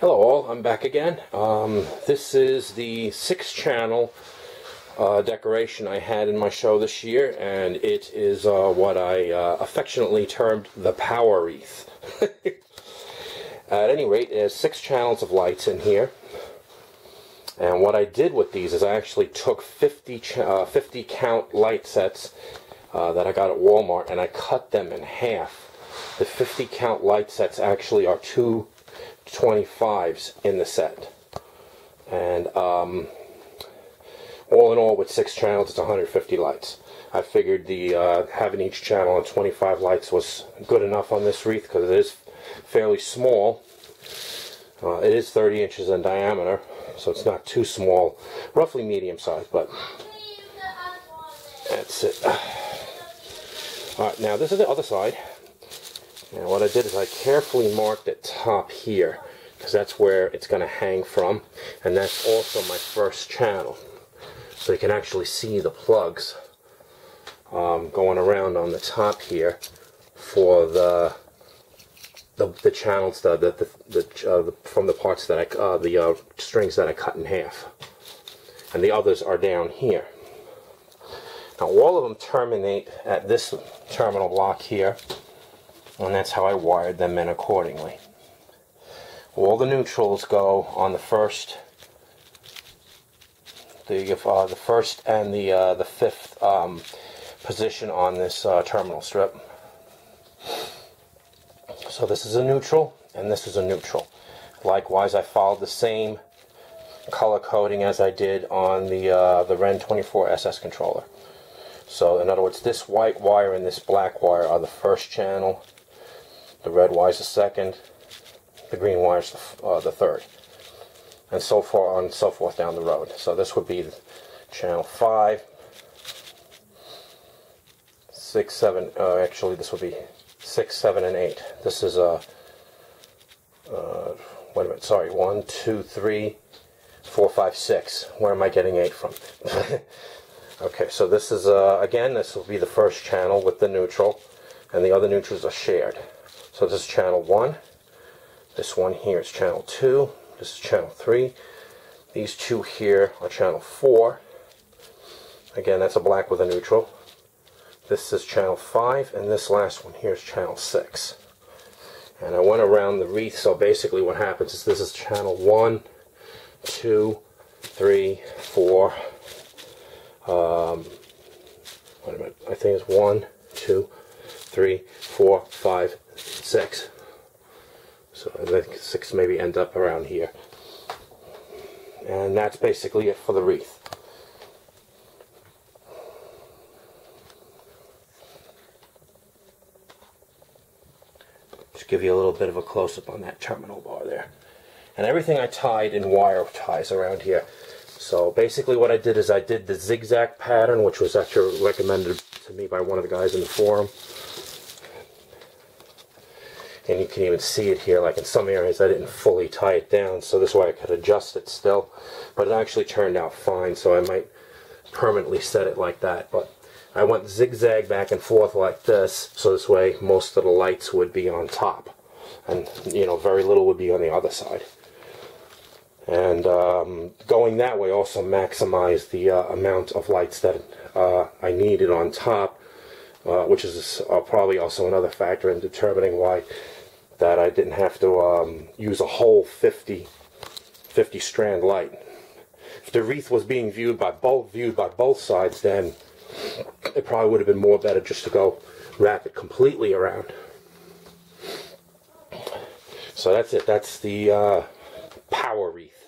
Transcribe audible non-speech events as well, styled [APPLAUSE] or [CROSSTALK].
Hello all, I'm back again. Um, this is the six channel uh, decoration I had in my show this year and it is uh, what I uh, affectionately termed the power wreath. [LAUGHS] At any rate, there's six channels of lights in here and what I did with these is I actually took 50, uh, 50 count light sets uh, that I got at Walmart and I cut them in half. The 50 count light sets actually are two 25s in the set. And um, all in all, with six channels, it's 150 lights. I figured the uh, having each channel on 25 lights was good enough on this wreath because it is fairly small. Uh, it is 30 inches in diameter, so it's not too small. Roughly medium size, but that's it. Alright, now this is the other side. And what I did is I carefully marked it top here because that's where it's going to hang from and that's also my first channel. So you can actually see the plugs um, going around on the top here for the the, the channels the the, the, the, uh, the from the parts that I uh, the uh, strings that I cut in half. And the others are down here. Now all of them terminate at this terminal block here and that's how I wired them in accordingly. All the neutrals go on the first, the uh, the first and the uh, the fifth um, position on this uh, terminal strip. So this is a neutral, and this is a neutral. Likewise, I followed the same color coding as I did on the uh, the Ren 24 SS controller. So in other words, this white wire and this black wire are the first channel, the red wire is the second, the green wire is the, uh, the third, and so far on and so forth down the road. So this would be channel 5, 6, 7, uh, actually this would be 6, 7, and 8. This is a, uh, wait a minute, sorry, 1, 2, 3, 4, 5, 6. Where am I getting 8 from? [LAUGHS] okay, so this is, uh, again, this will be the first channel with the neutral, and the other neutrals are shared. So this is channel 1. This one here is channel 2. This is channel 3. These two here are channel 4. Again, that's a black with a neutral. This is channel 5, and this last one here is channel 6. And I went around the wreath, so basically what happens is this is channel 1, 2, 3, 4, um, wait a minute, I think it's 1, 2, 3, 4, 5, six. So I think six maybe end up around here. And that's basically it for the wreath. Just give you a little bit of a close-up on that terminal bar there. And everything I tied in wire ties around here. So basically what I did is I did the zigzag pattern, which was actually recommended to me by one of the guys in the forum and you can even see it here like in some areas I didn't fully tie it down so this way I could adjust it still. But it actually turned out fine so I might permanently set it like that. But I went zigzag back and forth like this so this way most of the lights would be on top. And you know very little would be on the other side. And um, going that way also maximized the uh, amount of lights that uh, I needed on top uh, which is uh, probably also another factor in determining why that I didn't have to um, use a whole 50, 50 strand light. If the wreath was being viewed by both viewed by both sides, then it probably would have been more better just to go wrap it completely around. So that's it. That's the uh, power wreath.